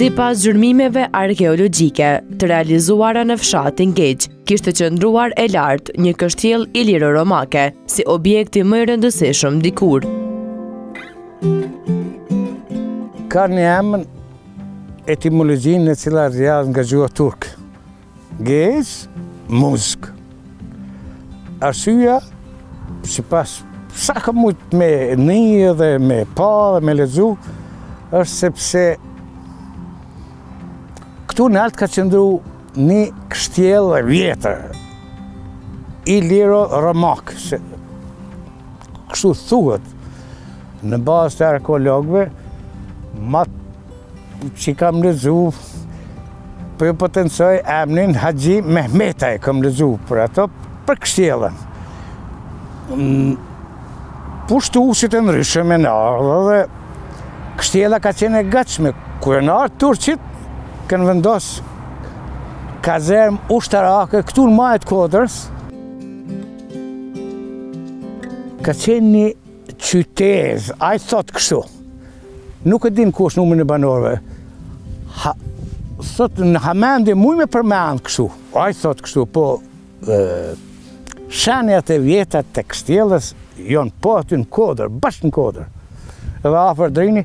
Sipas gjurmimeve arkeologjike të realizuara në fshatin Gexh, kishte qëndruar e lartë një kështjellë iliro-romake si objekti më i rëndësishëm dikur. Ka një emër etimologjia e të cilit rrjedh nga gjuha turke. Gez, muzg. Arsyja, sipas sa ka mujt me ni dhe me pa dhe me lezu, është sepse këtu nalt ka qëndru një kështjellë e vjetër, iliro-romake, se kështu thuhet, në bazë të arkeologëve, ma Që i kam lezu, për po ju potencoj emnin Haxhi Mehmetaj, kam lezu, për ato për kështjellën. Pushtuesit e ndryshëm jan ardhë dhe kështjella ka qenë e gatshme. Kur jan ardhë turqit, kanë vendosë kazermë ushtarake këtu në maje të kodrës. Ka qenë një Qytezë, ai thot kështu. Nuk e din kush numrin e banorëve. Ha, thot në hamendje muj me përmend kështu. Ai thot kështu, po e, shenjat e vjetra të kështjellës janë po aty në kodër, bash në kodër. Edhe afër Drini,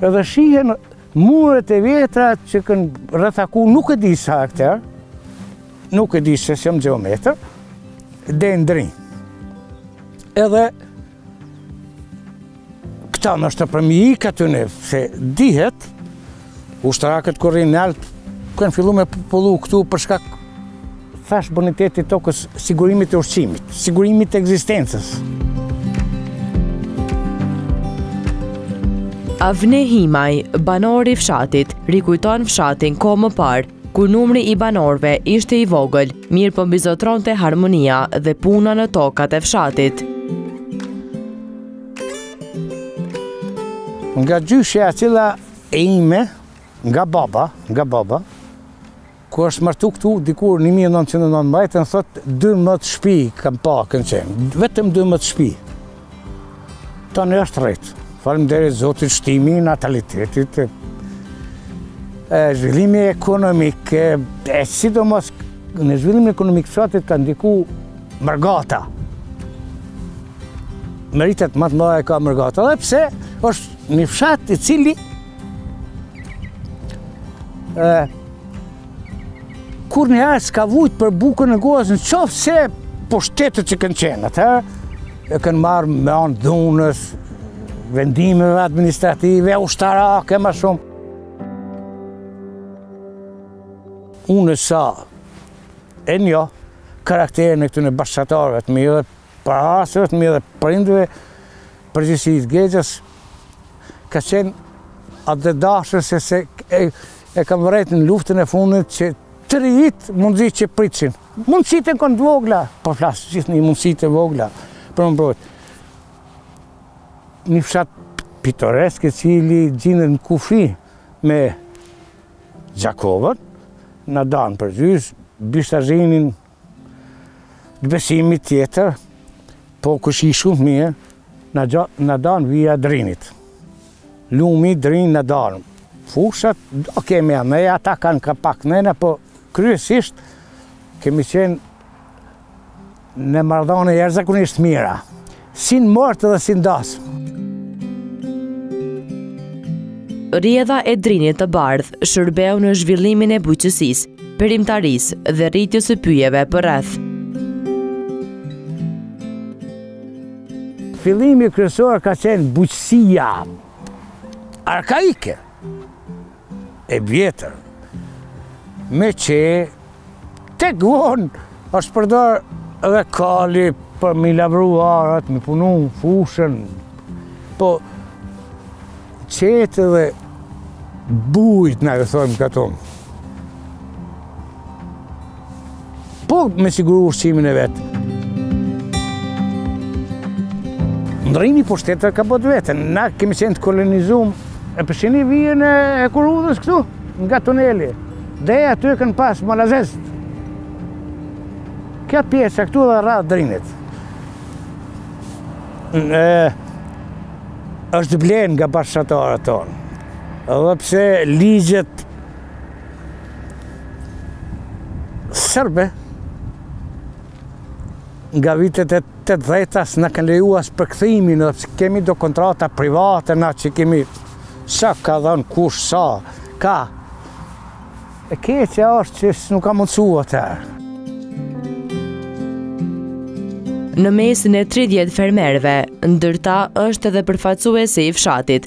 edhe shihen muret e vjetra që kanë rrethaku, nuk e di sa hektarë, Nuk e di se s'jam gjeometër, dhe ndri. Edhe këta ndoshta për mi katune, se dihet, ushtarakët kur rrinë nalt, kanë fillu me popullu këtu për shkak thash bonitetit tokës sigurimit e ushqimit, sigurimit e egzistencës. Avni Himaj, banor i fshatit, rikujton fshatin kohë më parë, Kur numri i banorëve ishte i vogël, mirëpo mbizotëronte harmonia dhe puna në tokat e fshatit. Nga gjyshja e cila e ime, nga baba, nga baba, ku është martu këtu dikur 1919, në thotë 12 shpi kam pa kanë qenë, vetëm 12 shpi. Tani asht rrit. Falemderit Zotit shtimi, natalitetit, zhvillimi ekonomik, e sidomos në zhvillimin ekonomik fshatit ka ndiku mërgata. Meritat ma të mëdha i ka mërgata, edhe pse është një fshat i cili Kur një herë s'ka vujt për bukën e gojës, në qoftë se pushtetet që kanë qenë, atëherë, e kanë marrë me anë dhunës, vendimeve administrative, ushtarake, ma shumë. Unë sa e njoh karakterin e këtyne bashkëfshatarëve të mirët, Paraardhësve të mi dhe prindve, përgjigjësi gjegjës, ka qenë atdhedashës se se e kam vrejt në luftën e fundit që të rrit mundësi që pritëshin. Mundësitë jan kanë t'vogla, po flas gjithnjë mundësitë e vogla, për me mbrojt. Një fshat pitoresk i cili gjindet në kufi me Gjakovën, na dan përgjysë, bishtë Të besimit tjetër, po kojshi shumë t'mirë, në, gjo, na dan vija e Drinit. Lumi Drin na dan. Fushat, do kemi anena, ata kanë ka pak knena, po kryesisht kemi qenë në marrëdhanie jashtëzakonisht t'mira. Si n'mort dhe si n'dasëm. Rrjedha e Drinit të Bardhë shërbeu në zhvillimin e bujqësisë, perimtarisë dhe rritjes së pyjeve përreth. Fillimi kryesor ka qenë bujqësia arkaike. E vjetër, me qe, tek vonë është përdor edhe kali për me i lavru arat, me punu fushën, po qetë edhe buajt na u thojmë n'katun. Po me siguru ushqimin e vet. Ndrimi pushteteve ka bo t'veten. Na kemi qenë të kolonizum e përfshini vijën e hekurudhës këtu, nga tuneli. Dhe aty e kanë pasë malazezt. Kjo pjesa këtu deri n'Dri është ble nga bashkëfshatarët tonë. Edhe pse ligjet serbe nga vitet e 80-ta s'na kanë leju as përkthimin edhe pse kemi do kontrata private na që kemi sa ka dhënë kush sa ka e keqja është që s'nuk ka mundësu atëherë. Në mesin e 30 fermerve, ndër ta është edhe përfaqësuesi i fshatit,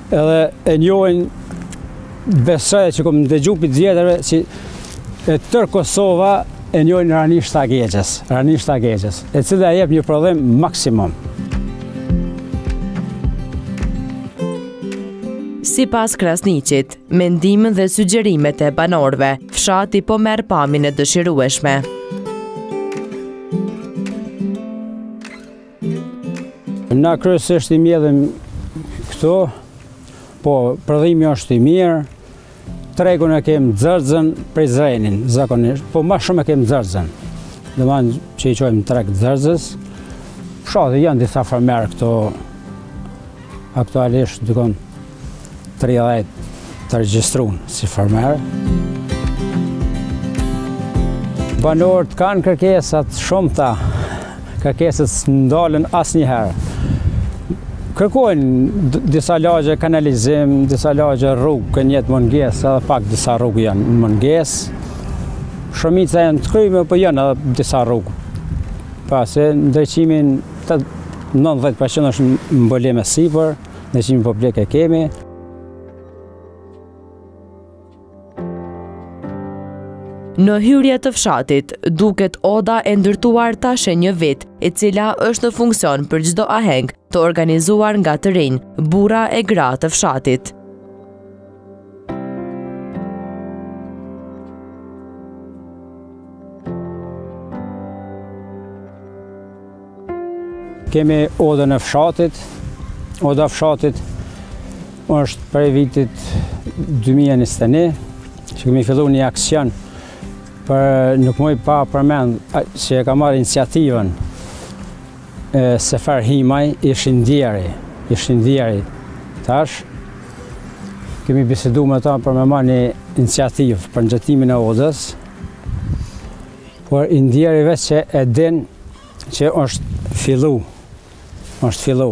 Edhe e njohin besoj që kom dëgju prej tjetërve se e tërë Kosova e njohin ranishta Gegjes, ranishta Gegjes, e cila e jep një prodhim maksimum. Sipas Krasniqit, me ndihmën dhe sugjerimet e banorëve, fshati po merr pamjen e dëshirueshme. Na kryesisht i mjellim këtu, po prodhimi është i mirë, tregun e kemë Xërxën, Prizrenin, zakonisht, po ma shumë e kemë Xërxën, domethënë që i çojmë treg Xërxës, fshati janë disa fermerë këtu, aktualisht, dikun, 30 të regjistruan si fermerë. Banorët kanë kërkesa të shumta, kërkesat s'ndalen asnjëherë. Kërkojnë disa lagje kanalizim, disa lagje rrugë, kanë mbetë mungesë, edhe pak disa rrugë janë në mungesë. Shumica janë të kryme, po janë edhe disa rrugë. Për shembull ndriçimin 90% është mbarim e sipër. ndriçimin publik e kemi. Në hyrje të fshatit, duket oda e ndërtuar tashe një vit, e cila është në funksion për çdo aheng të organizuar nga të rinj, burra e gra të fshatit. Kemi odën e fshatit, oda fshatit është prej vitit 2021, që kemi fillu një aksion, por nuk muj pa përmend, që e ka marrë iniciativën, Sefer Himaj ish i ndjeri, ish i ndjeri tash, kemi bisedu me ta për me marr një iniciativë për ndërtimin e odës, por i ndjeri vdiq e ditën që është fillu, është fillu.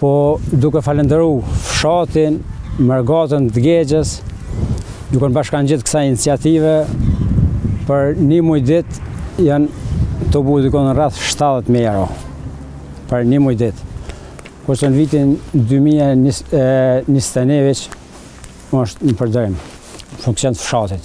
Po duke falenderu fshatin, mërgatën e Gegjes, duke u bashkëngjitë kësaj iniciative, për një muj dit janë tubu dikun rreth 70.000 euro. Për një muj dit. Kurse në vitin 2021 veç është në përdorim, funksion të fshatit.